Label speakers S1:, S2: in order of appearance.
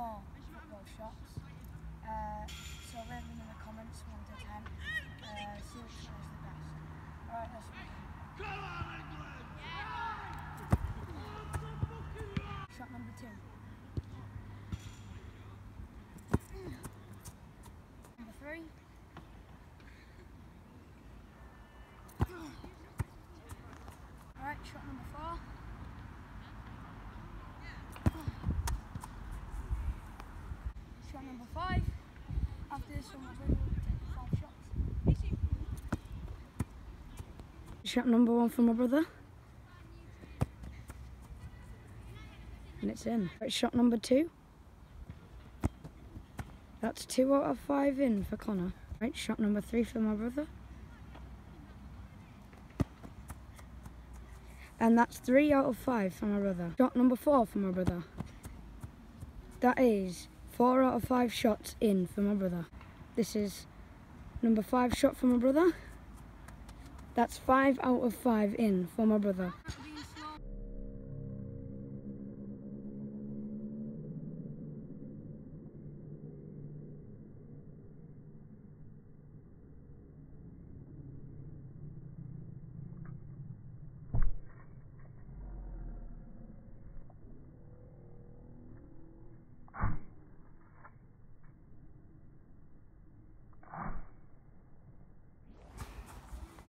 S1: more football shots. Uh, so leave them in the comments, 1 to 10. Uh, see which one is the best. Alright, let's begin. Shot number 2. Number 3. Alright, shot number 4. 5. After this one, we'll 5 shots.
S2: Shot number one for my brother. And it's in. Right, shot number two. That's two out of five in for Connor. Right, shot number three for my brother. And that's three out of five for my brother. Shot number four for my brother. That is four out of five shots in for my brother. This is number five shot for my brother. That's five out of five in for my brother.